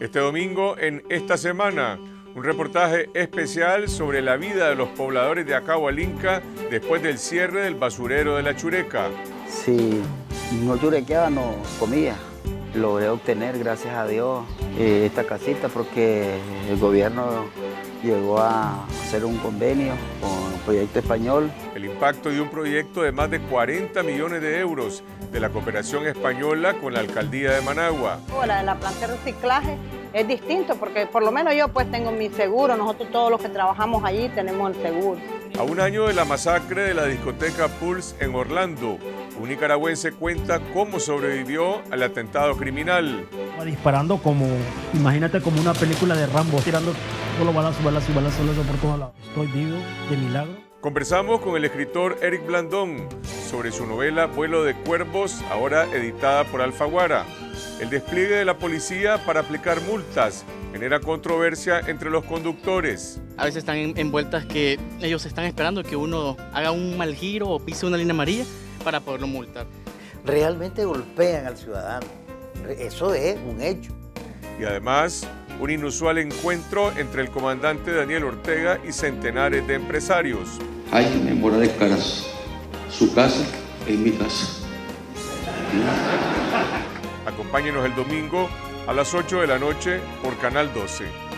Este domingo, en esta semana, un reportaje especial sobre la vida de los pobladores de Acahualinca después del cierre del basurero de la Chureca. Si no churequeaba, no comía. Logré obtener, gracias a Dios, eh, esta casita porque el gobierno llegó a hacer un convenio con el proyecto español. El impacto de un proyecto de más de 40 millones de euros de la cooperación española con la alcaldía de Managua. La de la planta de reciclaje es distinto porque por lo menos yo pues tengo mi seguro, nosotros todos los que trabajamos allí tenemos el seguro. A un año de la masacre de la discoteca Pulse en Orlando, un nicaragüense cuenta cómo sobrevivió al atentado criminal. Disparando como, imagínate como una película de Rambo, tirando solo balazos, balazos, balazos, balazos por todos lados. Estoy vivo, de milagro. Conversamos con el escritor Eric Blandón sobre su novela Vuelo de Cuervos, ahora editada por Alfaguara. El despliegue de la policía para aplicar multas genera controversia entre los conductores. A veces están envueltas que ellos están esperando que uno haga un mal giro o pise una línea amarilla para poderlo multar. Realmente golpean al ciudadano. Eso es un hecho. Y además, un inusual encuentro entre el comandante Daniel Ortega y centenares de empresarios. Hay memoria de caras. Su casa es mi casa. Acompáñenos el domingo a las 8 de la noche por Canal 12.